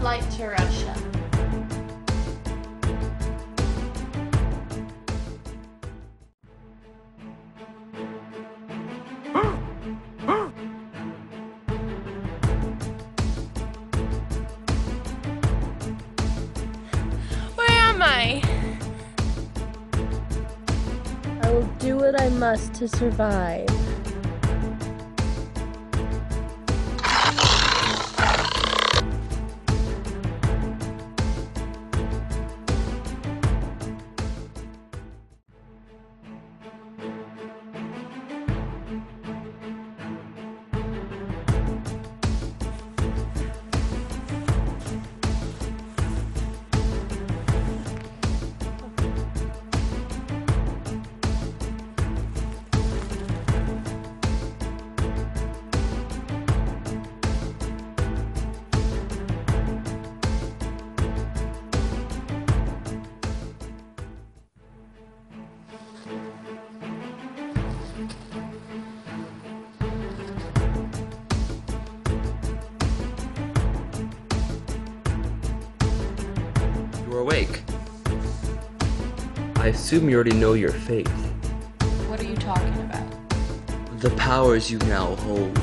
flight to Russia. Where am I? I will do what I must to survive. Awake. I assume you already know your fate. What are you talking about? The powers you now hold.